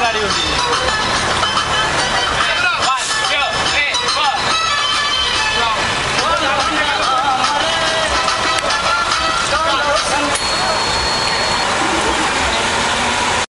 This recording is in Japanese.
なるよう